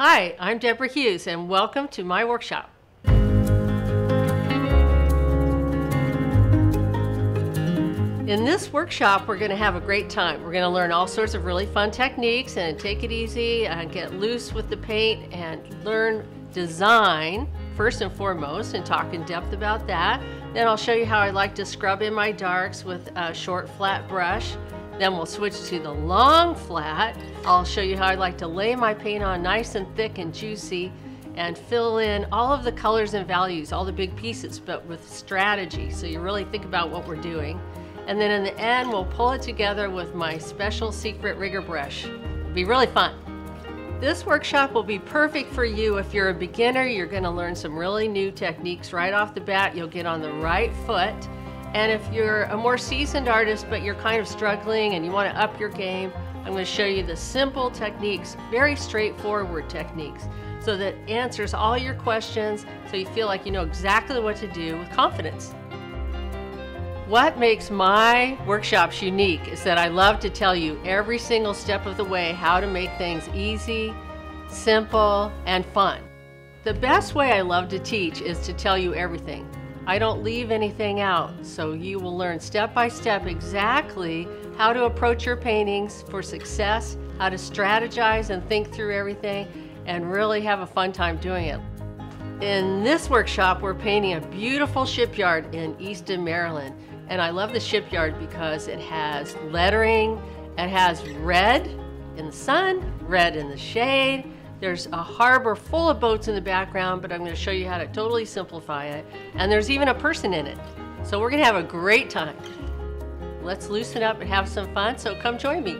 Hi, I'm Debra Huse and welcome to my workshop. In this workshop, we're going to have a great time. We're going to learn all sorts of really fun techniques and take it easy and get loose with the paint and learn design first and foremost and talk in depth about that. Then I'll show you how I like to scrub in my darks with a short flat brush. Then we'll switch to the long flat. I'll show you how I like to lay my paint on nice and thick and juicy and fill in all of the colors and values, all the big pieces, but with strategy. So you really think about what we're doing. And then in the end, we'll pull it together with my special secret rigger brush. It'll be really fun. This workshop will be perfect for you if you're a beginner. You're gonna learn some really new techniques right off the bat. You'll get on the right foot. And if you're a more seasoned artist, but you're kind of struggling and you wanna up your game, I'm gonna show you the simple techniques, very straightforward techniques, so that answers all your questions so you feel like you know exactly what to do with confidence. What makes my workshops unique is that I love to tell you every single step of the way how to make things easy, simple, and fun. The best way I love to teach is to tell you everything. I don't leave anything out, so you will learn step by step exactly how to approach your paintings for success, how to strategize and think through everything, and really have a fun time doing it. In this workshop, we're painting a beautiful shipyard in Easton, Maryland. And I love the shipyard because it has lettering, it has red in the sun, red in the shade. There's a harbor full of boats in the background, but I'm going to show you how to totally simplify it. And there's even a person in it. So we're going to have a great time. Let's loosen up and have some fun, so come join me.